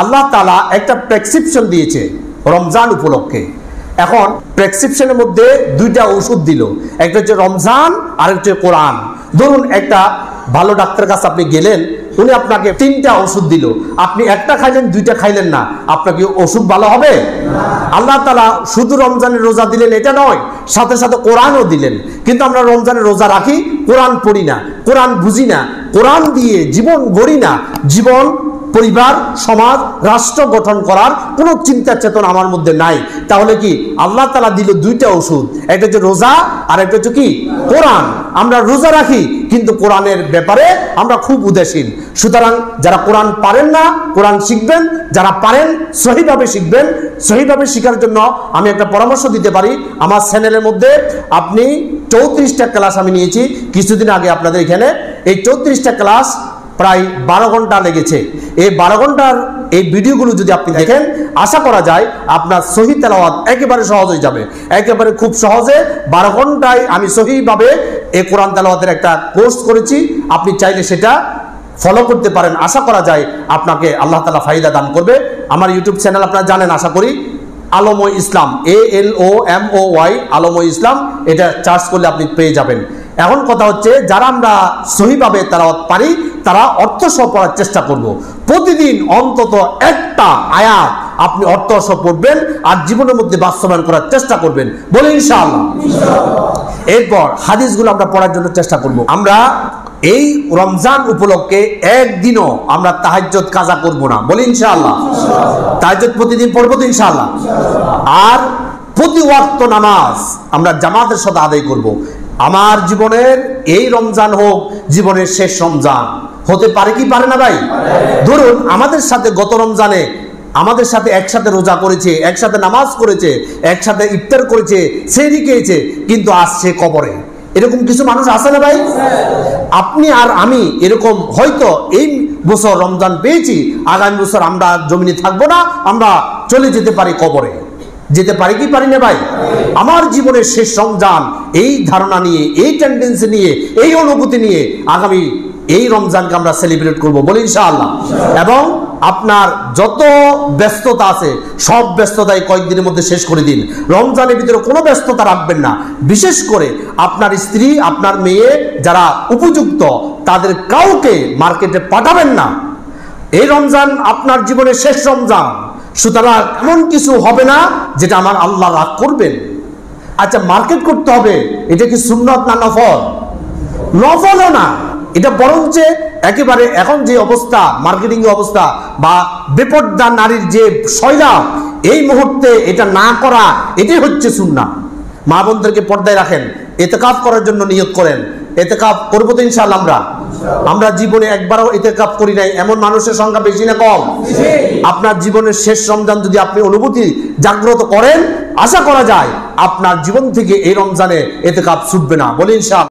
আল্লাহ তালা একটা প্রেসক্রিপশন দিয়েছে রমজান উপলক্ষে। এখন প্রেসক্রিপশনের মধ্যে দুইটা ওষুধ দিল। একটা হচ্ছে রমজান আর হচ্ছে কোরআন। ধরুন একটা ভালো ডাক্তারের কাছে আপনি গেলেন, উনি আপনাকে তিনটা ওষুধ দিল। আপনি একটা খাইলেন, দুইটা খাইলেন না। আপনাকে ওষুধ ভালো হবে? আল্লাহ তালা শুধু রমজানের রোজা দিলেন, এটা নয়, সাথে সাথে কোরআনও দিলেন। কিন্তু আমরা রমজানের রোজা রাখি, কোরআন পড়ি না, কোরআন বুঝি না, কোরআন দিয়ে জীবন গড়ি না, জীবন পরিবার, সমাজ, রাষ্ট্র গঠন করার কোনো চিন্তা চেতনা আমার মধ্যে নাই। তাহলে কি আল্লাহ তালা দিল দুইটা ওষুধ, একটা হচ্ছে রোজা আর একটা হচ্ছে কি? কোরআন। আমরা রোজা রাখি, কিন্তু কোরআনের ব্যাপারে আমরা খুব উদাসীন। সুতরাং যারা কোরআন পারেন না, কোরআন শিখবেন, যারা পারেন, সহিভাবে শিখবেন। সহিভাবে শেখার জন্য আমি একটা পরামর্শ দিতে পারি। আমার চ্যানেলের মধ্যে আপনি চৌত্রিশটা ক্লাস আমি নিয়েছি। কিছুদিন আগে আপনাদের এখানে এই চৌত্রিশটা ক্লাস প্রায় বারো ঘণ্টা লেগেছে। এই বারো ঘণ্টার এই ভিডিওগুলো যদি আপনি দেখেন, আশা করা যায় আপনার সহি তেলাওয়াত একেবারে সহজ হয়ে যাবে। একেবারে খুব সহজে বারো ঘন্টায় আমি সহিভাবে এই কোরআন তেলাওয়াতের একটা কোর্স করেছি। আপনি চাইলে সেটা ফলো করতে পারেন। আশা করা যায় আপনাকে আল্লাহ তালা ফাইদা দান করবে। আমার ইউটিউব চ্যানেল আপনারা জানেন, আশা করি। আলময় ইসলাম A L O M O Y আলময় ইসলাম, এটা চার্জ করলে আপনি পেয়ে যাবেন। এখন কথা হচ্ছে, যারা আমরা সহিভাবে তারা পারি তারা অর্থ সহ পড়ার চেষ্টা করব। প্রতিদিন অন্তত একটা আয়াত আপনি অর্থ সহ পড়বেন আর জীবনের মধ্যে বাস্তবায়ন করার চেষ্টা করবেন। বলে ইনশাআল্লাহ। এরপর হাদিসগুলো আমরা পড়ার জন্য চেষ্টা করব। আমরা এই রমজান উপলক্ষে একদিনও আমরা তাহাজ্জত কাজা করব না। বলি ইনশাআল্লাহ। তাহাজ্জত প্রতিদিন পড়ব তো ইনশাআল্লাহ। আর প্রতি ওয়াক্ত নামাজ আমরা জামাতের সাথে আদায় করব। আমার জীবনের এই রমজান হোক, জীবনের শেষ রমজান। হতে পারে কি পারে না ভাই? ধরুন আমাদের সাথে গত রমজানে আমাদের সাথে একসাথে রোজা করেছে একসাথে নামাজ করেছে একসাথে ইফতার করেছে সেরি খেয়েছে কিন্তু আসছে কবরে। এরকম কিছু মানুষ আছে না ভাই? আপনি আর আমি এরকম হয়তো এই বছর রমজান পেয়েছি আগামী বছর আমরা জমিনে থাকব না আমরা চলে যেতে পারি কবরে। যেতে পারি কি পারি না ভাই? আমার জীবনের শেষ রমজান এই ধারণা নিয়ে এই টেন্ডেন্সি নিয়ে এই অনুভূতি নিয়ে আগামী এই রমজানকে আমরা সেলিব্রেট করব বলি ইনশাআল্লাহ। এবং আপনার যত ব্যস্ততা আছে, সব ব্যস্ততাই কয়েকদিনের মধ্যে শেষ করে দিন। রমজানের ভিতরে কোনো ব্যস্ততা রাখবেন না। বিশেষ করে আপনার স্ত্রী, আপনার মেয়ে যারা উপযুক্ত, তাদের কাউকে মার্কেটে পাঠাবেন না। এই রমজান আপনার জীবনের শেষ রমজান। সুতরাং এমন কিছু হবে না যেটা আমার আল্লাহ রাগ করবেন। আচ্ছা মার্কেট করতে হবে। এটা কি সুন্নত না নফল? নফলও না। এটা বরঞ্চ একেবারে এখন যে অবস্থা মার্কেটিং অবস্থা বা বেপর্দা নারীর যে শৈলা এই মুহূর্তে এটা না করা, এটাই হচ্ছে সুন্না মা বোনদেরকে পর্দায় রাখেন, এতেকাফ করার জন্য নিয়োগ করেন, এতেকাফ করব তো ইনশাল্লাহ আমরা। আমরা জীবনে একবারও এতেকাফ করি নাই, এমন মানুষের সংখ্যা বেশি না কম। আপনার জীবনের শেষ রমজান যদি আপনি অনুভূতি জাগ্রত করেন, আশা করা যায় আপনার জীবন থেকে এই রমজানে এতেকাফ ছুটবে না। বলে ইনশাআল্লাহ।